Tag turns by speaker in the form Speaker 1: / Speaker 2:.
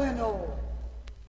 Speaker 1: bueno.